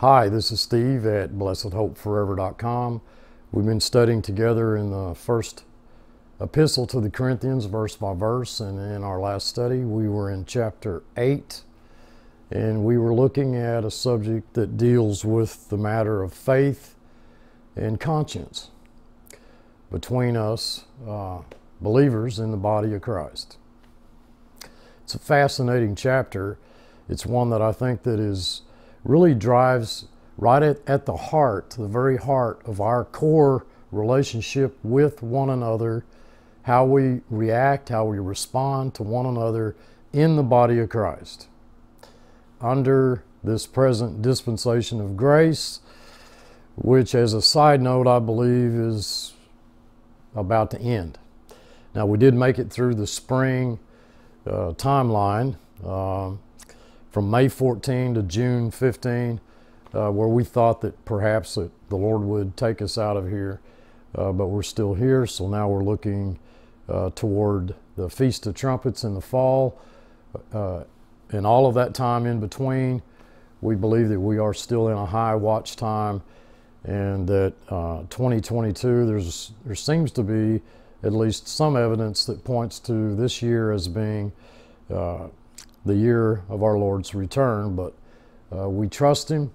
Hi, this is Steve at blessedhopeforever.com. We've been studying together in the first epistle to the Corinthians, verse by verse, and in our last study, we were in chapter 8, and we were looking at a subject that deals with the matter of faith and conscience between us uh, believers in the body of Christ. It's a fascinating chapter. It's one that I think that is really drives right at, at the heart, the very heart of our core relationship with one another, how we react, how we respond to one another in the body of Christ. Under this present dispensation of grace, which, as a side note, I believe is about to end. Now, we did make it through the spring uh, timeline. Uh, from May 14 to June 15, uh, where we thought that perhaps that the Lord would take us out of here, uh, but we're still here. So now we're looking uh, toward the Feast of Trumpets in the fall. Uh, and all of that time in between, we believe that we are still in a high watch time and that uh, 2022, there's, there seems to be at least some evidence that points to this year as being uh, the year of our Lord's return, but uh, we trust Him.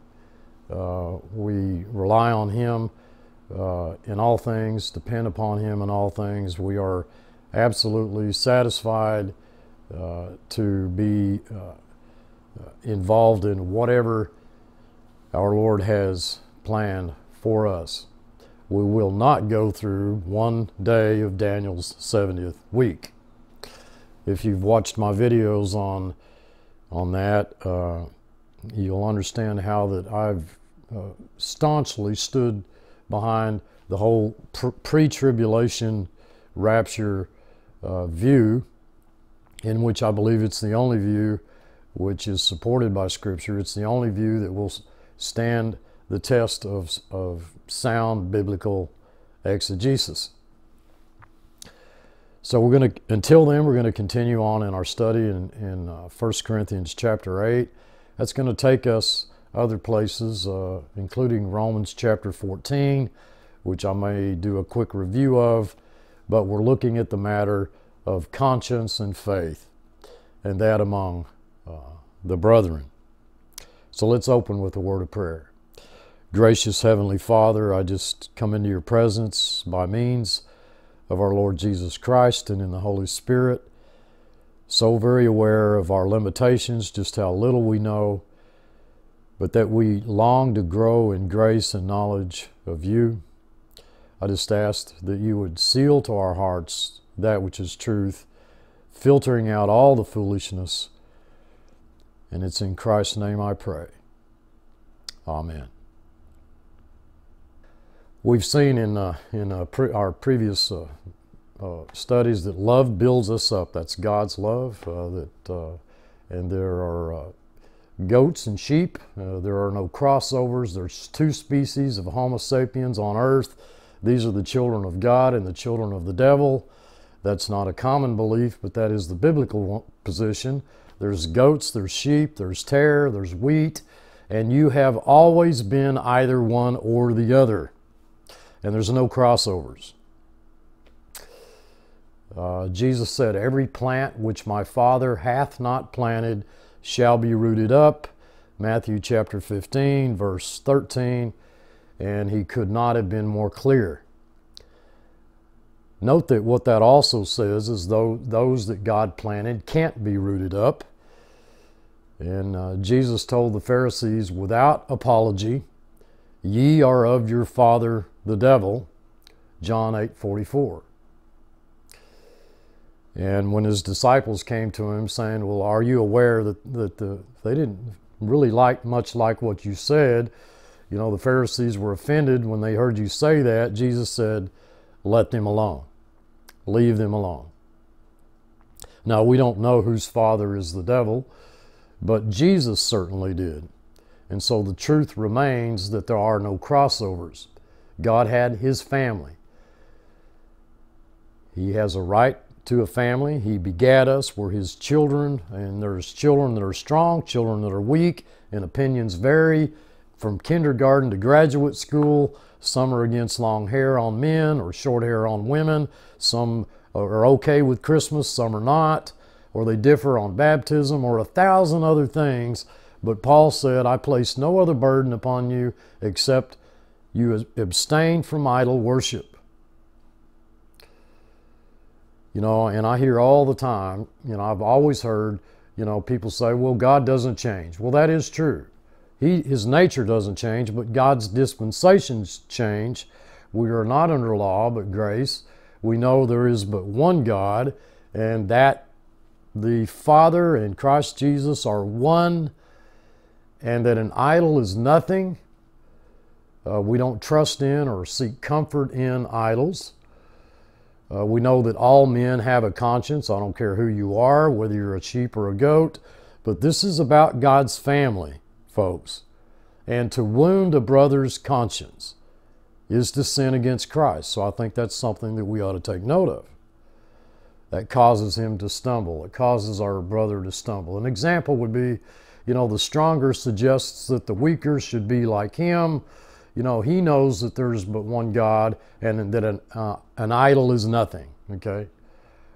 Uh, we rely on Him uh, in all things, depend upon Him in all things. We are absolutely satisfied uh, to be uh, involved in whatever our Lord has planned for us. We will not go through one day of Daniel's 70th week if you've watched my videos on on that, uh, you'll understand how that I've uh, staunchly stood behind the whole pre-tribulation rapture uh, view, in which I believe it's the only view which is supported by Scripture. It's the only view that will stand the test of, of sound biblical exegesis. So we're going to, until then, we're going to continue on in our study in, in uh, 1 Corinthians chapter 8. That's going to take us other places, uh, including Romans chapter 14, which I may do a quick review of, but we're looking at the matter of conscience and faith, and that among uh, the brethren. So let's open with a word of prayer. Gracious Heavenly Father, I just come into your presence by means of our Lord Jesus Christ and in the Holy Spirit. So very aware of our limitations, just how little we know, but that we long to grow in grace and knowledge of you. I just ask that you would seal to our hearts that which is truth, filtering out all the foolishness. And it's in Christ's name I pray. Amen. We've seen in, uh, in uh, pre our previous uh, uh, studies that love builds us up. That's God's love. Uh, that, and there are goats and sheep. there are no crossovers. There's two species of Homo sapiens on earth. These are the children of God and the children of the devil. That's not a common belief, but that is the biblical position. There's goats, there's sheep, there's tare, there's wheat, and you have always been either one or the other and there's no crossovers. Uh, Jesus said, Every plant which my Father hath not planted shall be rooted up. Matthew chapter 15, verse 13. And he could not have been more clear. Note that what that also says is though those that God planted can't be rooted up. And uh, Jesus told the Pharisees without apology, Ye are of your father the devil, John 8 44. And when his disciples came to him saying, Well, are you aware that, that the, they didn't really like much like what you said? You know, the Pharisees were offended when they heard you say that. Jesus said, Let them alone, leave them alone. Now, we don't know whose father is the devil, but Jesus certainly did. And so the truth remains that there are no crossovers. God had his family. He has a right to a family. He begat us. We're his children. And there's children that are strong, children that are weak, and opinions vary from kindergarten to graduate school. Some are against long hair on men or short hair on women. Some are okay with Christmas, some are not, or they differ on baptism or a thousand other things. But Paul said, I place no other burden upon you except you abstain from idol worship. You know, and I hear all the time, you know, I've always heard, you know, people say, well, God doesn't change. Well, that is true. He, his nature doesn't change, but God's dispensations change. We are not under law, but grace. We know there is but one God, and that the Father and Christ Jesus are one, and that an idol is nothing. Uh, we don't trust in or seek comfort in idols. Uh, we know that all men have a conscience. I don't care who you are, whether you're a sheep or a goat, but this is about God's family folks. And to wound a brother's conscience is to sin against Christ. So I think that's something that we ought to take note of. That causes him to stumble. It causes our brother to stumble. An example would be, you know, the stronger suggests that the weaker should be like him. You know, he knows that there's but one God and that an, uh, an idol is nothing, okay?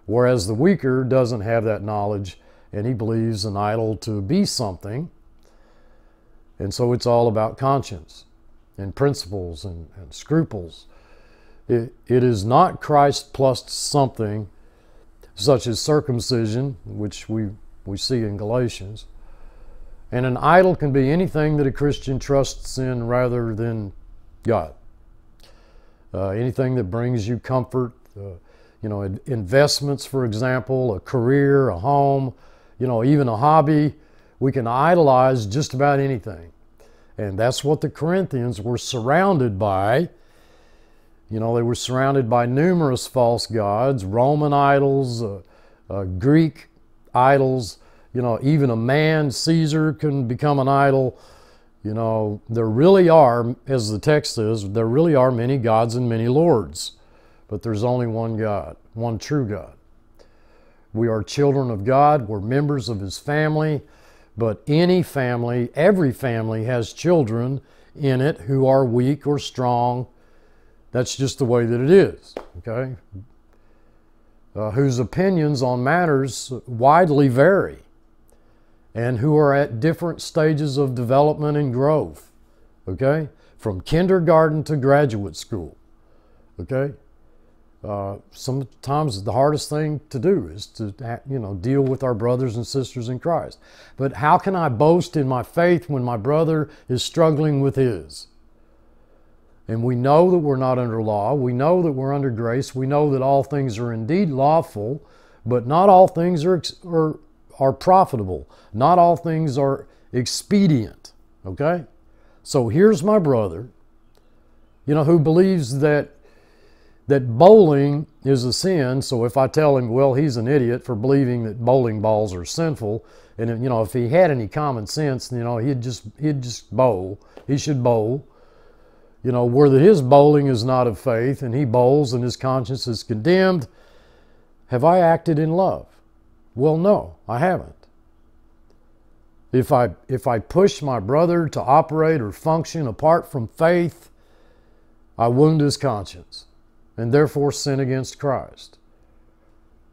Whereas the weaker doesn't have that knowledge and he believes an idol to be something and so it's all about conscience and principles and, and scruples. It, it is not Christ plus something such as circumcision, which we, we see in Galatians. And an idol can be anything that a Christian trusts in rather than God. Uh, anything that brings you comfort, uh, you know, investments, for example, a career, a home, you know, even a hobby we can idolize just about anything. And that's what the Corinthians were surrounded by. You know, they were surrounded by numerous false gods, Roman idols, uh, uh, Greek idols. You know, even a man, Caesar, can become an idol. You know, there really are, as the text says, there really are many gods and many lords. But there's only one God, one true God. We are children of God, we're members of His family. But any family, every family has children in it who are weak or strong. That's just the way that it is, okay? Uh, whose opinions on matters widely vary and who are at different stages of development and growth, okay? From kindergarten to graduate school, okay? Uh, sometimes the hardest thing to do is to you know deal with our brothers and sisters in Christ. But how can I boast in my faith when my brother is struggling with his? And we know that we're not under law. We know that we're under grace. We know that all things are indeed lawful, but not all things are, are, are profitable. Not all things are expedient. Okay? So here's my brother, you know, who believes that that bowling is a sin. So if I tell him, well, he's an idiot for believing that bowling balls are sinful, and you know, if he had any common sense, you know, he'd just he'd just bowl. He should bowl. You know, where his bowling is not of faith, and he bowls, and his conscience is condemned. Have I acted in love? Well, no, I haven't. If I if I push my brother to operate or function apart from faith, I wound his conscience and therefore sin against Christ.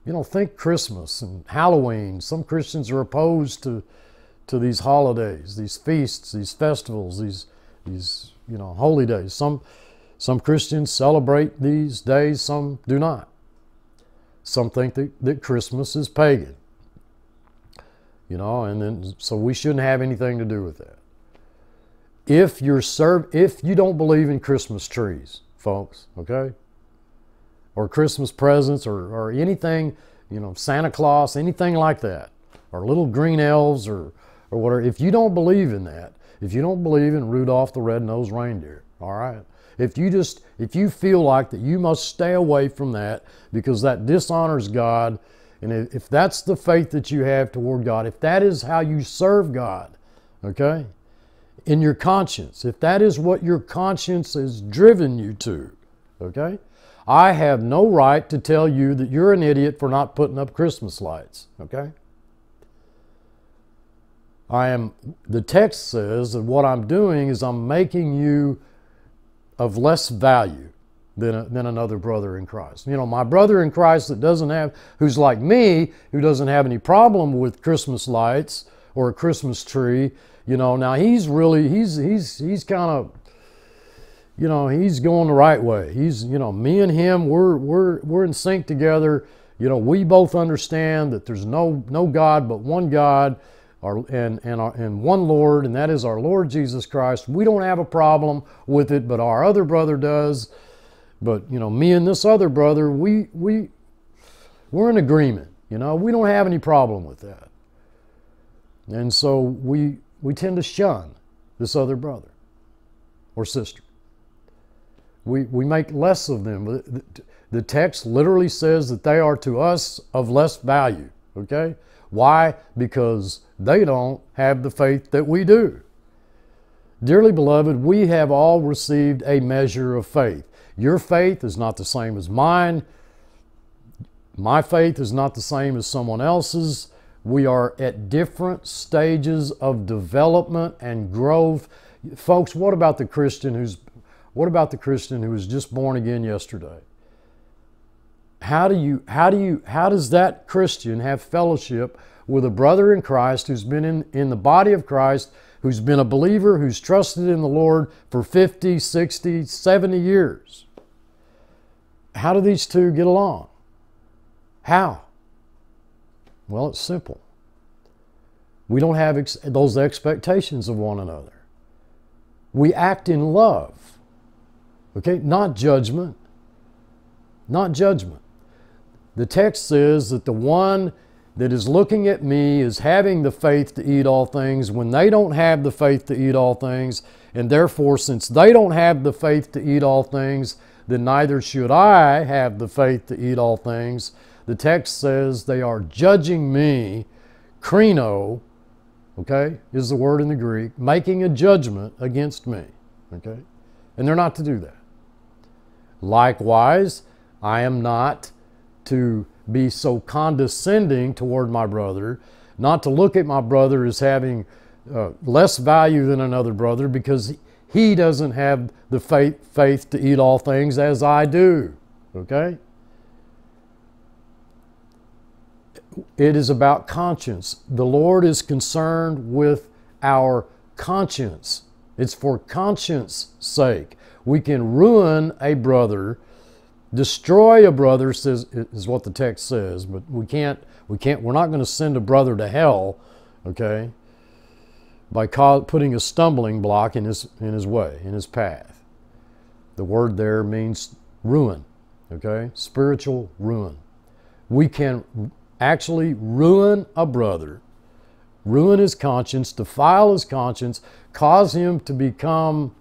You know, think Christmas and Halloween. Some Christians are opposed to, to these holidays, these feasts, these festivals, these, these you know, holy days. Some, some Christians celebrate these days, some do not. Some think that, that Christmas is pagan. You know, and then so we shouldn't have anything to do with that. If you're serve if you don't believe in Christmas trees, folks, okay? or Christmas presents or, or anything, you know, Santa Claus, anything like that, or little green elves or, or whatever, if you don't believe in that, if you don't believe in Rudolph the Red-Nosed Reindeer, all right, if you just, if you feel like that you must stay away from that because that dishonors God, and if that's the faith that you have toward God, if that is how you serve God, okay, in your conscience, if that is what your conscience has driven you to, okay, I have no right to tell you that you're an idiot for not putting up Christmas lights, okay? I am, the text says that what I'm doing is I'm making you of less value than, a, than another brother in Christ. You know, my brother in Christ that doesn't have, who's like me, who doesn't have any problem with Christmas lights or a Christmas tree, you know, now he's really, he's, he's, he's kind of, you know, he's going the right way. He's, you know, me and him, we're, we're, we're in sync together. You know, we both understand that there's no, no God but one God our, and, and, our, and one Lord, and that is our Lord Jesus Christ. We don't have a problem with it, but our other brother does. But, you know, me and this other brother, we, we, we're in agreement. You know, we don't have any problem with that. And so we, we tend to shun this other brother or sister. We, we make less of them. The text literally says that they are to us of less value. Okay? Why? Because they don't have the faith that we do. Dearly beloved, we have all received a measure of faith. Your faith is not the same as mine. My faith is not the same as someone else's. We are at different stages of development and growth. Folks, what about the Christian who's what about the Christian who was just born again yesterday? How do you how do you how does that Christian have fellowship with a brother in Christ who's been in, in the body of Christ, who's been a believer, who's trusted in the Lord for 50, 60, 70 years? How do these two get along? How? Well, it's simple. We don't have ex- those expectations of one another. We act in love, okay? Not judgment. Not judgment. The text says that the one that is looking at me is having the faith to eat all things when they don't have the faith to eat all things. And therefore, since they don't have the faith to eat all things, then neither should I have the faith to eat all things. The text says they are judging me, krino, okay, is the word in the Greek, making a judgment against me, okay? And they're not to do that. Likewise, I am not to be so condescending toward my brother, not to look at my brother as having uh, less value than another brother because he doesn't have the faith, faith to eat all things as I do. Okay? It is about conscience. The Lord is concerned with our conscience. It's for conscience sake. We can ruin a brother destroy a brother says is what the text says but we can't we can't we're not going to send a brother to hell okay by putting a stumbling block in his in his way in his path. The word there means ruin okay spiritual ruin. We can actually ruin a brother ruin his conscience defile his conscience cause him to become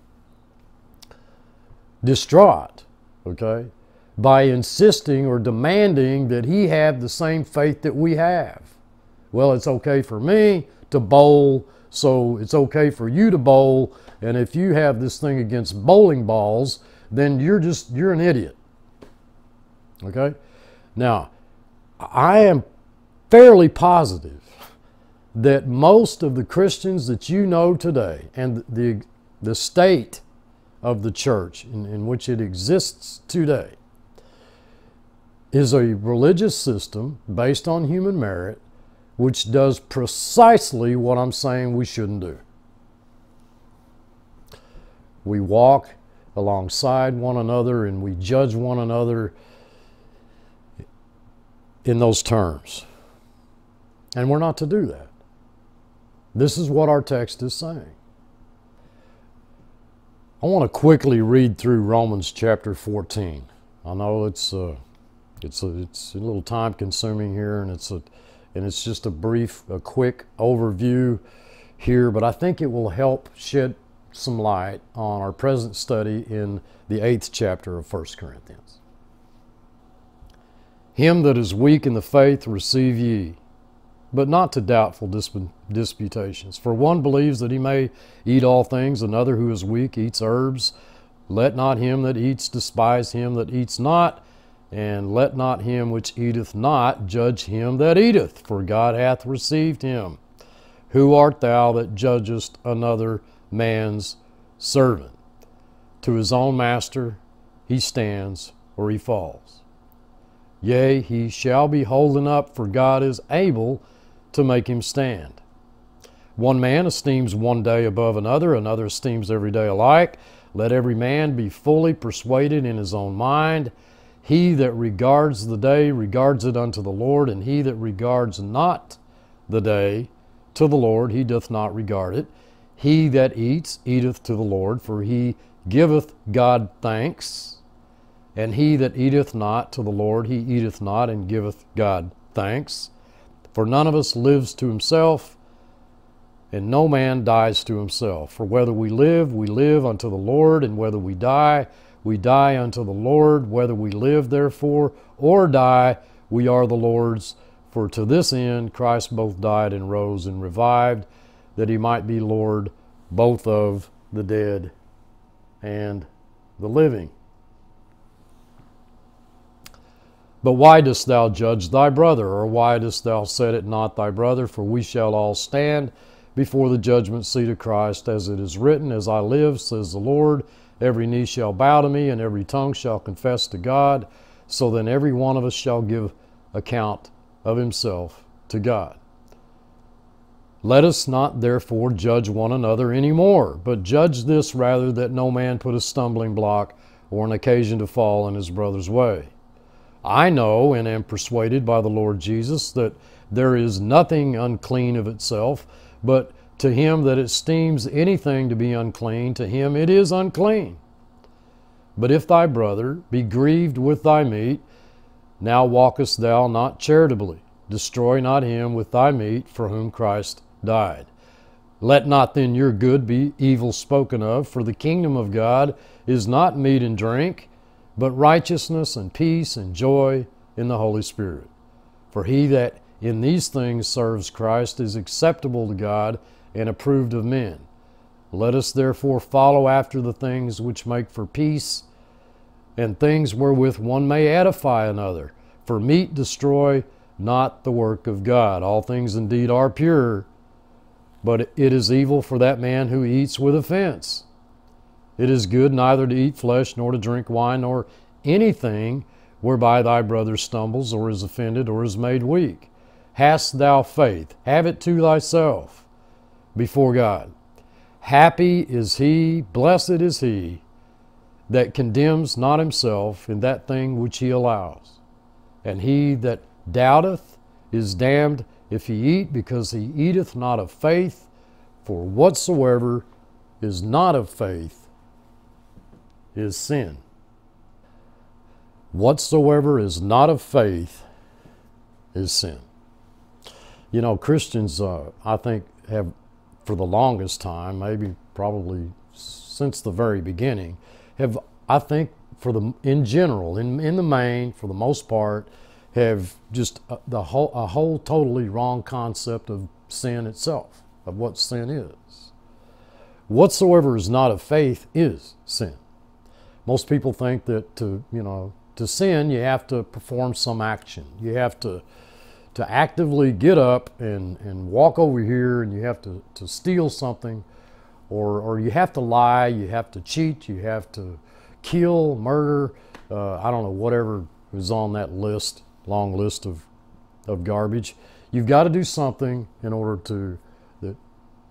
distraught okay by insisting or demanding that he have the same faith that we have. Well, it's okay for me to bowl, so it's okay for you to bowl. And if you have this thing against bowling balls, then you're just, you're an idiot. Okay? Now, I am fairly positive that most of the Christians that you know today and the, the state of the church in, in which it exists today is a religious system based on human merit which does precisely what I'm saying we shouldn't do. We walk alongside one another and we judge one another in those terms. And we're not to do that. This is what our text is saying. I want to quickly read through Romans chapter 14. I know it's uh, it's a, it's a little time consuming here, and it's a and it's just a brief, a quick overview here, but I think it will help shed some light on our present study in the eighth chapter of 1 Corinthians. Him that is weak in the faith receive ye, but not to doubtful disp- disputations. For one believes that he may eat all things, another who is weak eats herbs. Let not him that eats despise him that eats not, and let not him which eateth not judge him that eateth, for God hath received him. Who art thou that judgest another man's servant? To his own master he stands or he falls. Yea, he shall be holden up, for God is able to make him stand. One man esteems one day above another, another esteems every day alike. Let every man be fully persuaded in his own mind. He that regards the day regards it unto the Lord, and he that regards not the day to the Lord, he doth not regard it. He that eats, eateth to the Lord, for he giveth God thanks. And he that eateth not to the Lord, he eateth not and giveth God thanks. For none of us lives to himself, and no man dies to himself. For whether we live, we live unto the Lord, and whether we die, we die unto the Lord. Whether we live, therefore, or die, we are the Lord's. For to this end Christ both died and rose and revived, that he might be Lord both of the dead and the living. But why dost thou judge thy brother? Or why dost thou set it not thy brother? For we shall all stand before the judgment seat of Christ, as it is written, As I live, says the Lord, every knee shall bow to me, and every tongue shall confess to God. So then every one of us shall give account of himself to God. Let us not therefore judge one another any more, but judge this rather that no man put a stumbling block or an occasion to fall in his brother's way. I know and am persuaded by the Lord Jesus that there is nothing unclean of itself, but to him that esteems anything to be unclean, to him it is unclean. But if thy brother be grieved with thy meat, now walkest thou not charitably. Destroy not him with thy meat for whom Christ died. Let not then your good be evil spoken of, for the kingdom of God is not meat and drink but righteousness and peace and joy in the Holy Spirit. For he that in these things serves Christ is acceptable to God and approved of men. Let us therefore follow after the things which make for peace and things wherewith one may edify another. For meat destroy not the work of God. All things indeed are pure, but it is evil for that man who eats with offense. It is good neither to eat flesh, nor to drink wine, nor anything whereby thy brother stumbles, or is offended, or is made weak. Hast thou faith? Have it to thyself before God. Happy is he, blessed is he, that condemns not himself in that thing which he allows. And he that doubteth is damned if he eat, because he eateth not of faith. For whatsoever is not of faith is sin. Whatsoever is not of faith is sin. You know, Christians, uh, I think, have for the longest time, maybe probably since the very beginning, have, I think, for the in general, in, in the main, for the most part, have just a, uh, the whole, a whole totally wrong concept of sin itself, of what sin is. Whatsoever is not of faith is sin most people think that to you know to sin you have to perform some action you have to to actively get up and, and walk over here and you have to, to steal something or, or you have to lie you have to cheat you have to kill murder uh, i don't know whatever is on that list long list of, of garbage you've got to do something in order to,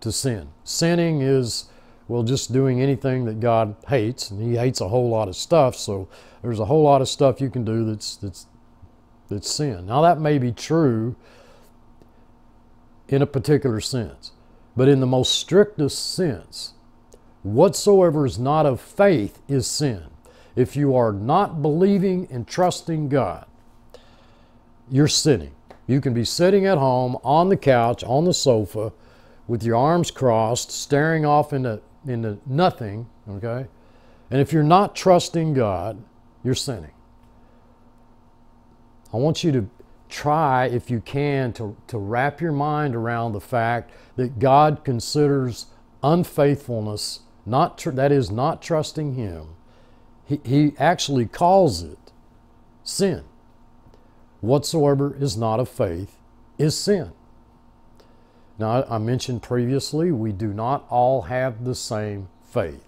to sin sinning is well, just doing anything that God hates, and He hates a whole lot of stuff. So there's a whole lot of stuff you can do that's that's that's sin. Now that may be true in a particular sense, but in the most strictest sense, whatsoever is not of faith is sin. If you are not believing and trusting God, you're sinning. You can be sitting at home on the couch, on the sofa, with your arms crossed, staring off into into nothing, okay? And if you're not trusting God, you're sinning. I want you to try, if you can, to, to wrap your mind around the fact that God considers unfaithfulness, not tr- that is, not trusting Him, he, he actually calls it sin. Whatsoever is not of faith is sin. Now, I mentioned previously, we do not all have the same faith.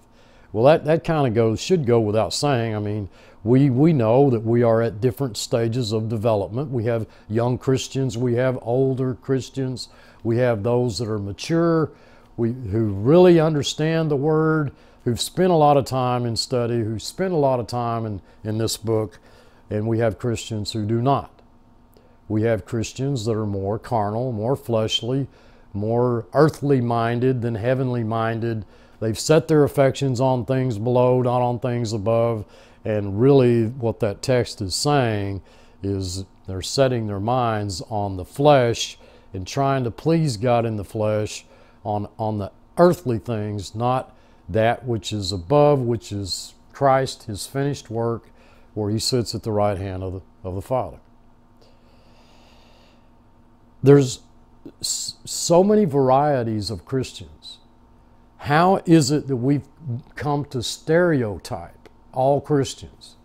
Well, that, that kind of goes, should go without saying. I mean, we, we know that we are at different stages of development. We have young Christians, we have older Christians, we have those that are mature, we, who really understand the Word, who've spent a lot of time in study, who spent a lot of time in, in this book, and we have Christians who do not. We have Christians that are more carnal, more fleshly, more earthly minded than heavenly minded. They've set their affections on things below, not on things above. And really, what that text is saying is they're setting their minds on the flesh and trying to please God in the flesh on, on the earthly things, not that which is above, which is Christ, his finished work, where he sits at the right hand of the, of the Father. There's so many varieties of Christians. How is it that we've come to stereotype all Christians?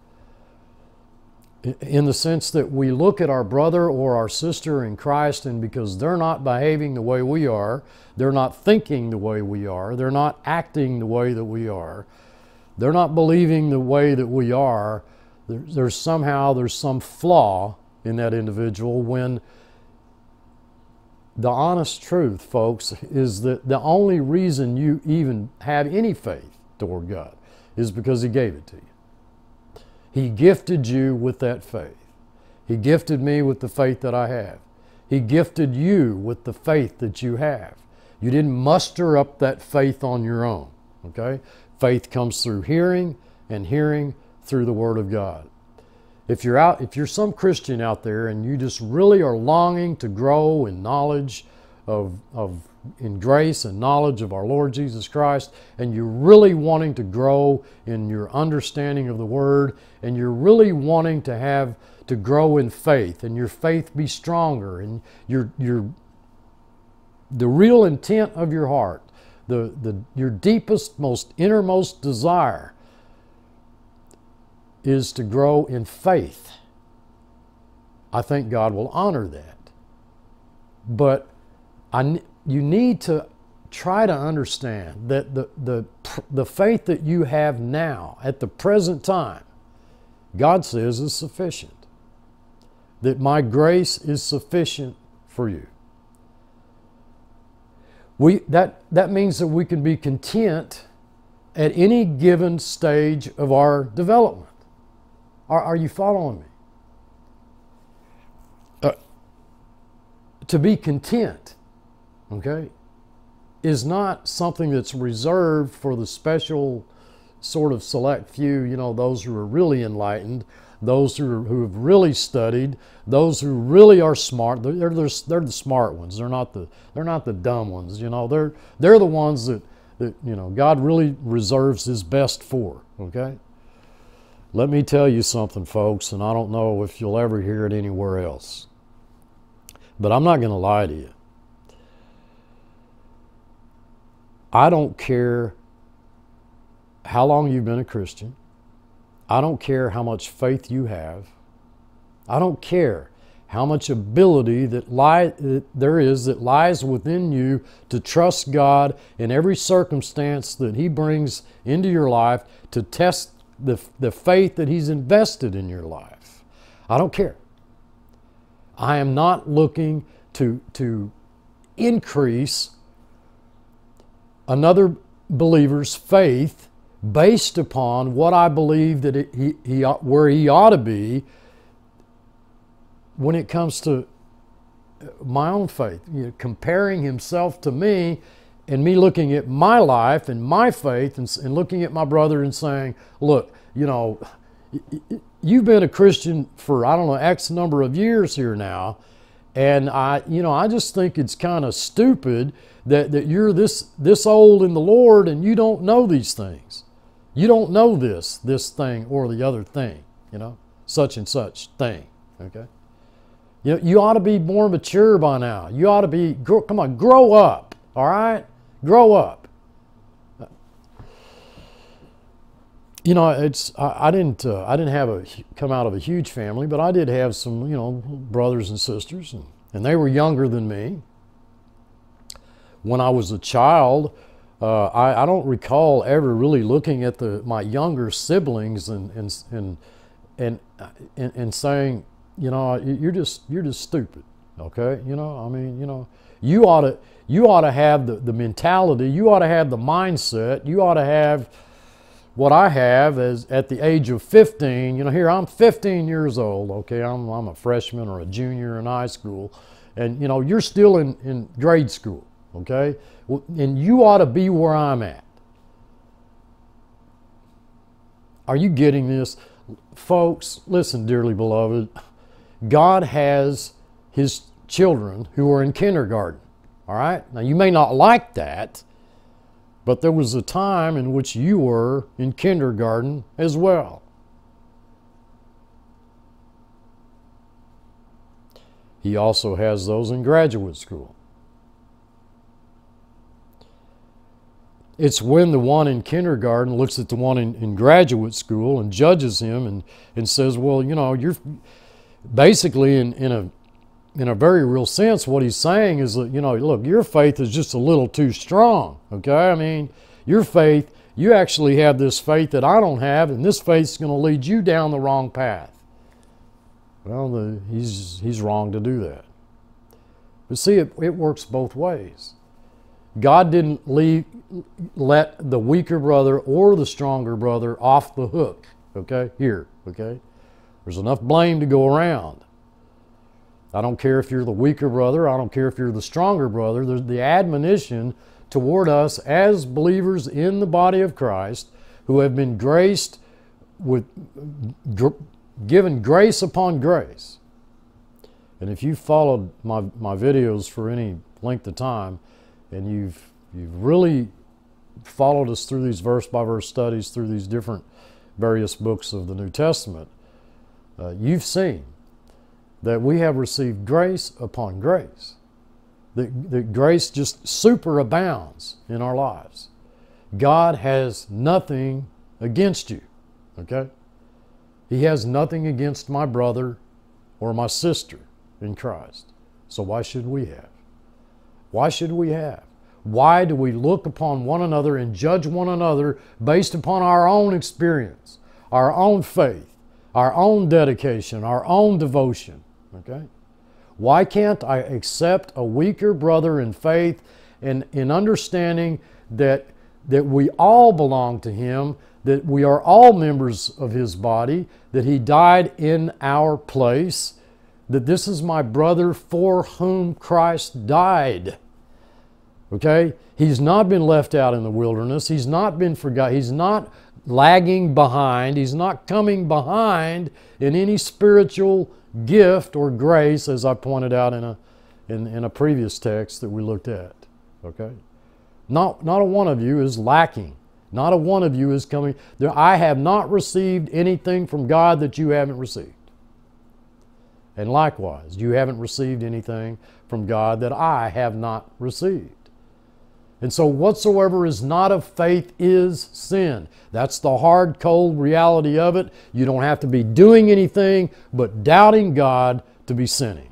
In the sense that we look at our brother or our sister in Christ, and because they're not behaving the way we are, they're not thinking the way we are, they're not acting the way that we are, they're not believing the way that we are, there's somehow there's some flaw in that individual when the honest truth, folks, is that the only reason you even have any faith toward God is because He gave it to you. He gifted you with that faith. He gifted me with the faith that I have. He gifted you with the faith that you have. You didn't muster up that faith on your own, okay? Faith comes through hearing, and hearing through the Word of God if you're out if you're some christian out there and you just really are longing to grow in knowledge of, of in grace and knowledge of our lord jesus christ and you're really wanting to grow in your understanding of the word and you're really wanting to have to grow in faith and your faith be stronger and your your the real intent of your heart the, the your deepest most innermost desire is to grow in faith. I think God will honor that. But I, you need to try to understand that the, the, the faith that you have now, at the present time, God says is sufficient. That my grace is sufficient for you. We, that, that means that we can be content at any given stage of our development. Are, are you following me? Uh, to be content, okay, is not something that's reserved for the special sort of select few, you know, those who are really enlightened, those who, are, who have really studied, those who really are smart. They're, they're, they're the smart ones. They're not the, they're not the dumb ones, you know. They're, they're the ones that, that, you know, God really reserves His best for, okay? Let me tell you something, folks, and I don't know if you'll ever hear it anywhere else. But I'm not going to lie to you. I don't care how long you've been a Christian. I don't care how much faith you have. I don't care how much ability that, lie, that there is that lies within you to trust God in every circumstance that He brings into your life to test the, the faith that He's invested in your life. I don't care. I am not looking to, to increase another believer's faith based upon what I believe that he, he, where he ought to be when it comes to my own faith. You know, comparing himself to me and me looking at my life and my faith and, and looking at my brother and saying, look, you know, you've been a Christian for, I don't know, X number of years here now. And I, you know, I just think it's kind of stupid that, that you're this, this old in the Lord and you don't know these things. You don't know this, this thing or the other thing, you know, such and such thing, okay? You, know, you ought to be more mature by now. You ought to be, come on, grow up, all right? Grow up. You know, it's I, I didn't uh, I didn't have a come out of a huge family, but I did have some you know brothers and sisters, and, and they were younger than me. when I was a child, uh, I, I, don't recall ever really looking at the my younger siblings and and and and and, and saying, you know, you're just you're just stupid. Okay, you know, I mean, you know, you ought to you ought to have the, the mentality, you ought to have the mindset, you ought to have what I have as at the age of 15. You know, here I'm 15 years old. Okay, I'm I'm a freshman or a junior in high school, and you know, you're still in in grade school. Okay, and you ought to be where I'm at. Are you getting this? Folks, listen, dearly beloved, God has His children who are in kindergarten. All right? Now, you may not like that, but there was a time in which you were in kindergarten as well. He also has those in graduate school. It's when the one in kindergarten looks at the one in, in graduate school and judges him and, and says, Well, you know, you're basically in, in a in a very real sense, what he's saying is that, you know, look, your faith is just a little too strong, okay? I mean, your faith, you actually have this faith that I don't have, and this faith is going to lead you down the wrong path. Well, the, he's, he's wrong to do that. But see, it, it works both ways. God didn't leave, let the weaker brother or the stronger brother off the hook, okay? Here, okay? There's enough blame to go around. I don't care if you're the weaker brother, I don't care if you're the stronger brother. There's the admonition toward us as believers in the body of Christ who have been graced with given grace upon grace. And if you've followed my, my videos for any length of time and you've you've really followed us through these verse by verse studies through these different various books of the New Testament, uh, you've seen that we have received grace upon grace. That, that grace just superabounds in our lives. God has nothing against you, okay? He has nothing against my brother or my sister in Christ. So why should we have? Why should we have? Why do we look upon one another and judge one another based upon our own experience, our own faith, our own dedication, our own devotion? Okay? Why can't I accept a weaker brother in faith and in understanding that, that we all belong to Him, that we are all members of His body, that He died in our place, that this is my brother for whom Christ died? Okay? He's not been left out in the wilderness. He's not been forgotten. He's not lagging behind. He's not coming behind in any spiritual gift or grace, as I pointed out in a, in, in a previous text that we looked at. Okay? Not, not a one of you is lacking. Not a one of you is coming. There, I have not received anything from God that you haven't received. And likewise, you haven't received anything from God that I have not received. And so, whatsoever is not of faith is sin. That's the hard, cold reality of it. You don't have to be doing anything but doubting God to be sinning.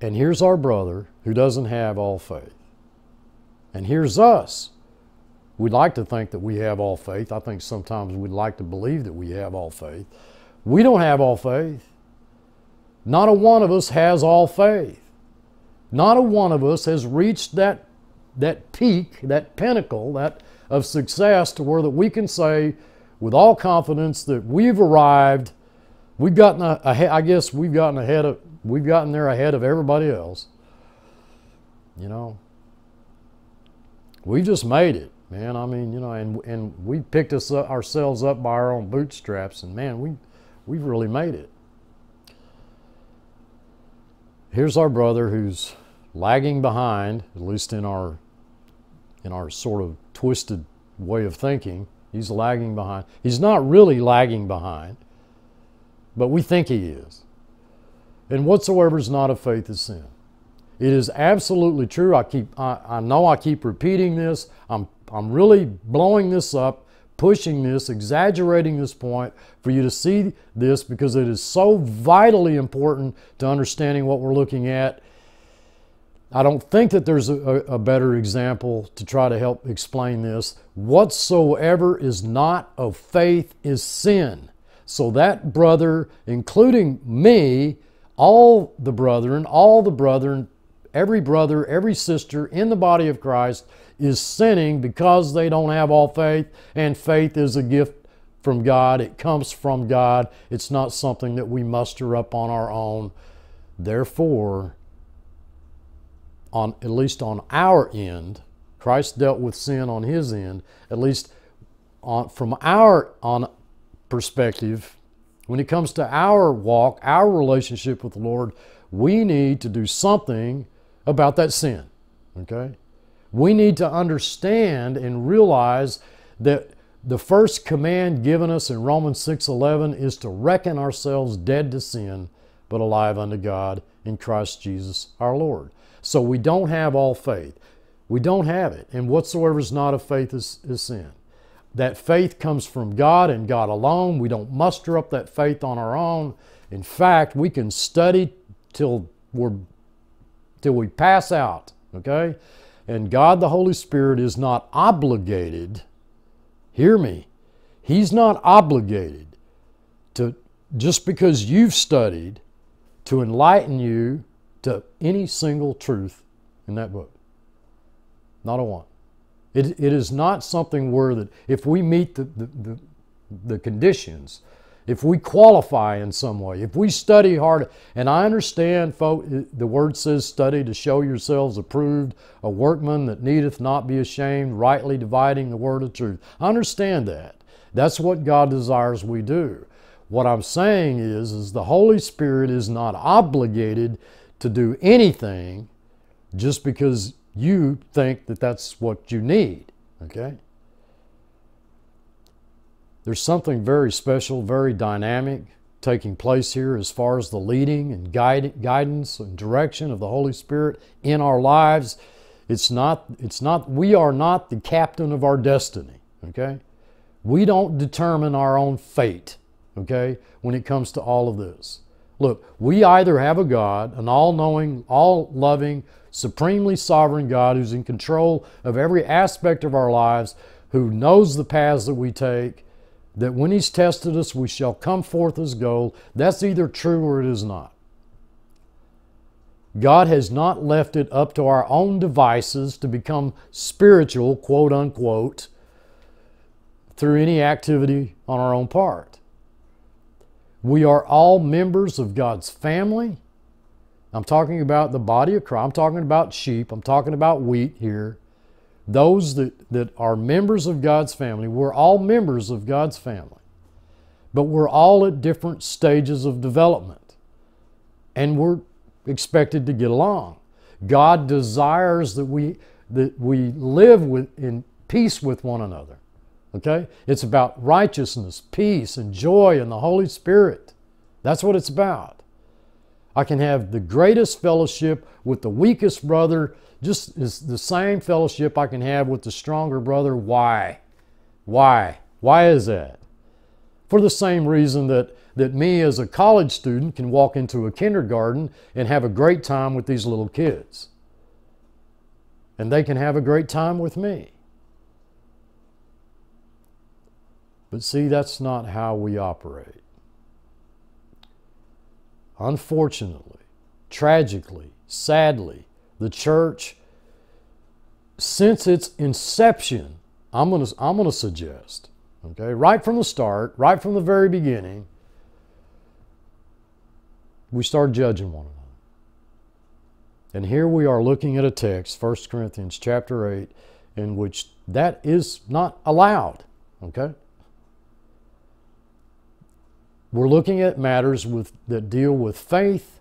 And here's our brother who doesn't have all faith. And here's us. We'd like to think that we have all faith. I think sometimes we'd like to believe that we have all faith. We don't have all faith. Not a one of us has all faith. Not a one of us has reached that, that peak, that pinnacle that, of success to where that we can say with all confidence that we've arrived, we've gotten ahead, I guess we've gotten ahead of, we've gotten there ahead of everybody else. You know, we just made it, man. I mean, you know, and, and we picked us ourselves up by our own bootstraps, and man, we, we've really made it here's our brother who's lagging behind, at least in our in our sort of twisted way of thinking. He's lagging behind. He's not really lagging behind, but we think he is. And whatsoever is not of faith is sin. It is absolutely true. I keep I, I know I keep repeating this. I'm I'm really blowing this up pushing this, exaggerating this point for you to see this because it is so vitally important to understanding what we're looking at I don't think that there's a, a, better example to try to help explain this. Whatsoever is not of faith is sin. So that brother, including me, all the brethren, all the brethren, every brother, every sister in the body of Christ is sinning because they don't have all faith, and faith is a gift from God. It comes from God. It's not something that we muster up on our own. Therefore, on at least on our end, Christ dealt with sin on his end, at least on from our on perspective, when it comes to our walk, our relationship with the Lord, we need to do something about that sin. Okay? We need to understand and realize that the first command given us in Romans 6:11 is to reckon ourselves dead to sin but alive unto God in Christ Jesus our Lord. So we don't have all faith. We don't have it. And whatsoever is not of faith is, is sin. That faith comes from God and God alone. We don't muster up that faith on our own. In fact, we can study till we're till we pass out, okay? And God the Holy Spirit is not obligated, hear me, He's not obligated to, just because you've studied, to enlighten you to any single truth in that book. Not a one. It, it is not something where that if we meet the, the, the, the conditions, if we qualify in some way, if we study hard, and I understand, folks, the word says study to show yourselves approved, a workman that needeth not be ashamed, rightly dividing the word of truth. I understand that. That's what God desires we do. What I'm saying is, is the Holy Spirit is not obligated to do anything just because you think that that's what you need. Okay? There's something very special, very dynamic taking place here as far as the leading and guide, guidance and direction of the Holy Spirit in our lives. It's not, it's not, we are not the captain of our destiny, okay? We don't determine our own fate, okay, when it comes to all of this. Look, we either have a God, an all knowing, all loving, supremely sovereign God who's in control of every aspect of our lives, who knows the paths that we take, that when He's tested us, we shall come forth as gold. That's either true or it is not. God has not left it up to our own devices to become spiritual, quote unquote, through any activity on our own part. We are all members of God's family. I'm talking about the body of Christ. I'm talking about sheep. I'm talking about wheat here. Those that, that are members of God's family, we're all members of God's family. But we're all at different stages of development. And we're expected to get along. God desires that we, that we live with, in peace with one another. Okay? It's about righteousness, peace, and joy in the Holy Spirit. That's what it's about. I can have the greatest fellowship with the weakest brother, just is the same fellowship I can have with the stronger brother. Why? Why? Why is that? For the same reason that, that me as a college student can walk into a kindergarten and have a great time with these little kids. And they can have a great time with me. But see, that's not how we operate. Unfortunately, tragically, sadly, the church, since its inception, I'm going to I'm going to suggest, okay, right from the start, right from the very beginning, we start judging one another. And here we are looking at a text, 1 Corinthians chapter 8, in which that is not allowed, okay? We're looking at matters with, that deal with faith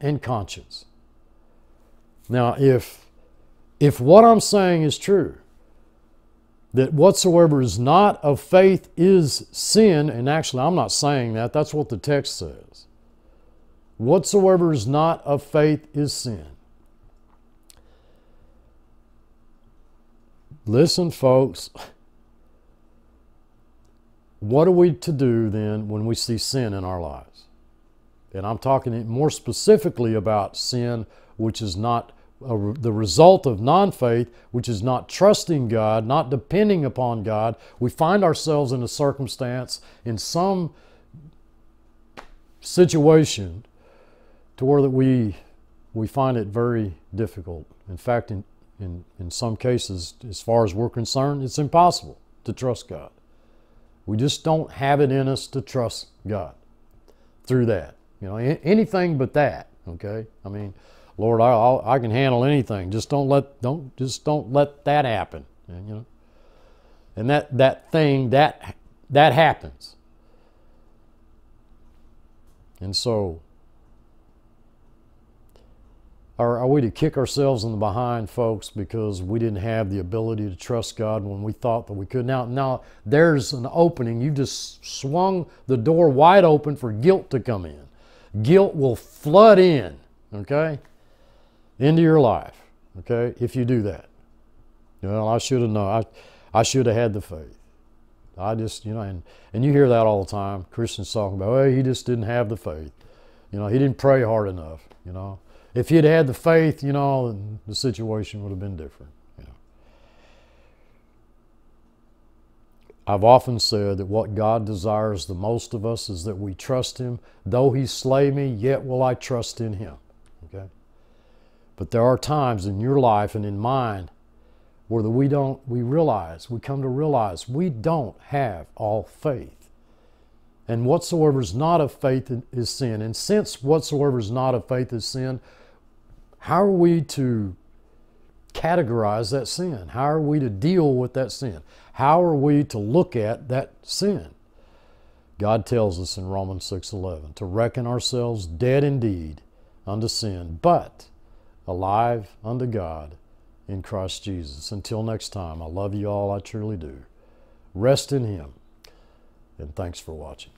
and conscience. Now, if, if what I'm saying is true, that whatsoever is not of faith is sin, and actually I'm not saying that, that's what the text says. Whatsoever is not of faith is sin. Listen, folks. What are we to do then when we see sin in our lives? And I'm talking more specifically about sin which is not the result of non faith, which is not trusting God, not depending upon God, we find ourselves in a circumstance, in some situation, to where that we, we find it very difficult. In fact, in, in, in some cases, as far as we're concerned, it's impossible to trust God. We just don't have it in us to trust God through that. You know, anything but that. Okay, I mean, Lord, I, I'll, I can handle anything. Just don't let don't just don't let that happen. And, you know, and that that thing that that happens. And so, are, are we to kick ourselves in the behind, folks, because we didn't have the ability to trust God when we thought that we could? Now, now there's an opening. You just swung the door wide open for guilt to come in. Guilt will flood in, okay? Into your life, okay, if you do that. Well, I should have known. I, I should have had the faith. I just, you know, and, and you hear that all the time. Christians talking about, well, he just didn't have the faith. You know, he didn't pray hard enough, you know. If he'd had the faith, you know, the situation would have been different. You know. I've often said that what God desires the most of us is that we trust him. Though he slay me, yet will I trust in him. But there are times in your life and in mine where we don't, we realize, we come to realize we don't have all faith. And whatsoever is not of faith is sin. And since whatsoever is not of faith is sin, how are we to categorize that sin? How are we to deal with that sin? How are we to look at that sin? God tells us in Romans 6:11 to reckon ourselves dead indeed unto sin, but alive unto God in Christ Jesus. Until next time, I love you all, I truly do. Rest in Him, and thanks for watching.